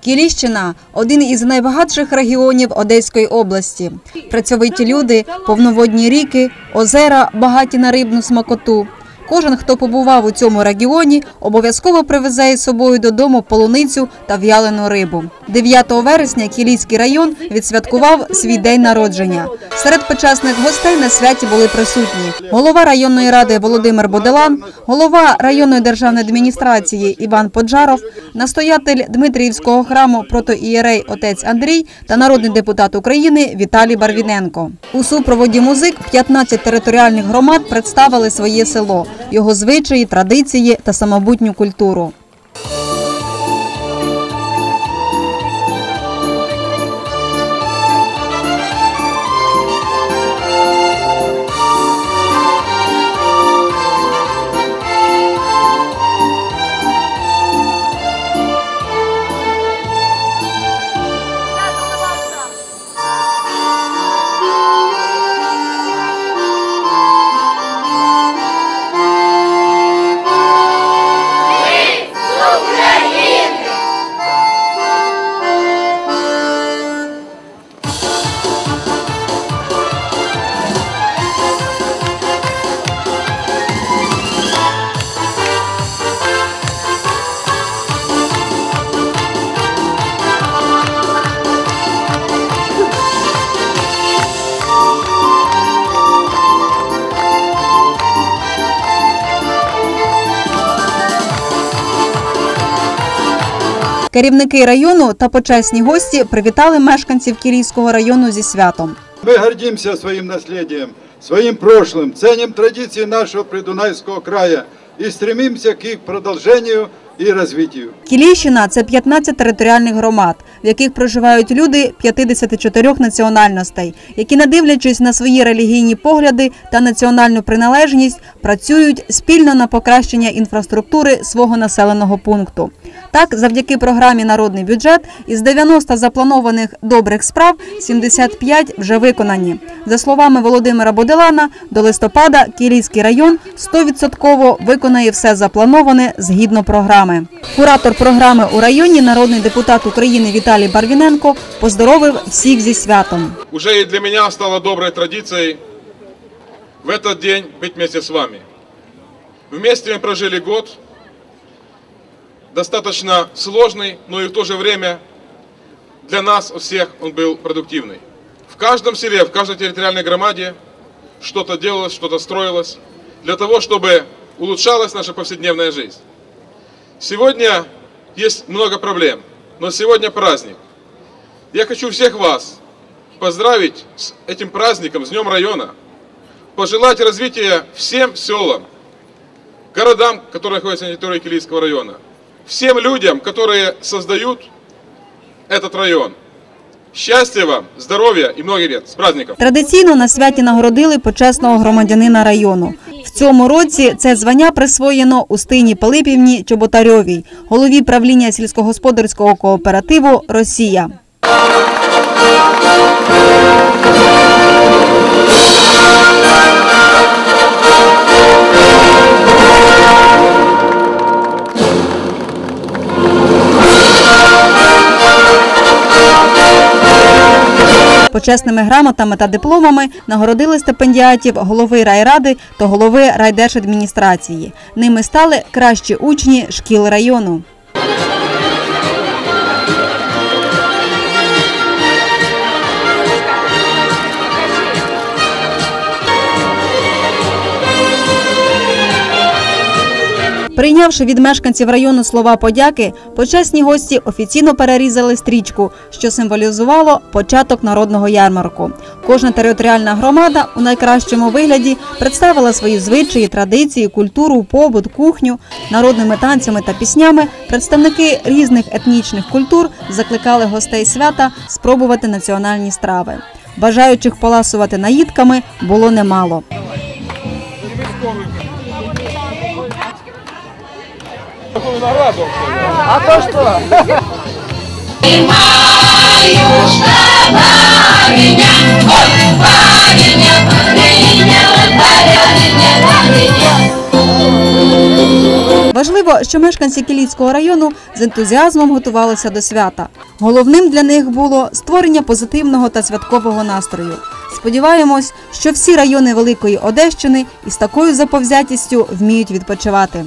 Кіліщина один із найбагатших регіонів Одеської області. Працьовиті люди, повноводні ріки, озера, багаті на рибну смакоту. Кожен, хто побував у цьому регіоні, обов'язково привезе із собою додому полуницю та в'ялену рибу. 9 вересня Кілійський район відсвяткував свій день народження. Серед почесних гостей на святі були присутні голова районної ради Володимир Боделан, голова районної державної адміністрації Іван Поджаров, настоятель Дмитріївського храму протоієрей отець Андрій та народний депутат України Віталій Барвіненко. У супроводі музик 15 територіальних громад представили своє село, його звичаї, традиції та самобутню культуру. Керівники району та почесні гості привітали мешканців Кілійського району зі святом. Мы гордимся своим наследием, своим прошлым, ценим традиции нашего Придунайского края и стремимся к их продолжению и развитию. Кілійщина це 15 територіальних громад, в яких проживають люди 54 національностей, які, не дивлячись на свої релігійні погляди та національну приналежність, працюють спільно на покращення інфраструктури свого населеного пункту. Так, завдяки програмі Народний бюджет із 90 запланованих добрих справ 75 вже виконані. За словами Володимира Боделана, до листопада Кілійський район 100% виконає все заплановане згідно програми. Куратор програми у районі, народний депутат України Віталій Барвіненко, поздоровив всіх зі святом. Уже и для меня стало доброй традицией в этот день быть вместе с вами. Вместе мы прожили год, Достаточно сложный, но и в то же время для нас всех он был продуктивный. В каждом селе, в каждой территориальной громаде что-то делалось, что-то строилось, для того, чтобы улучшалась наша повседневная жизнь. Сегодня есть много проблем, но сегодня праздник. Я хочу всех вас поздравить с этим праздником, с Днем района, пожелать развития всем селам, городам, которые находятся на территории Килийского района, всем людям, которые создают этот район. Счастья вам, здоровья и многих лет. С праздником! Традиційно на святі нагородили почесного громадянина району. В цьому році це звання присвоєно Устині Пилипівні Чоботарьовій, голові правління сільськогосподарського кооперативу Росія. Почесними грамотами та дипломами нагородили стипендіатів голови райради та голови райдержадміністрації. Ними стали кращі учні шкіл району. Прийнявши від мешканців району слова подяки, почесні гості офіційно перерізали стрічку, що символізувало початок народного ярмарку. Кожна територіальна громада у найкращому вигляді представила свої звичаї, традиції, культуру, побут, кухню, народними танцями та піснями. Представники різних етнічних культур закликали гостей свята спробувати національні страви. Бажаючих поласувати наїдками було немало. Важливо, що мешканці Кіліцького району з ентузіазмом готувалися до свята. Головним для них було створення позитивного та святкового настрою. Сподіваємось, що всі райони Великої Одещини із такою заповзятістю вміють відпочивати.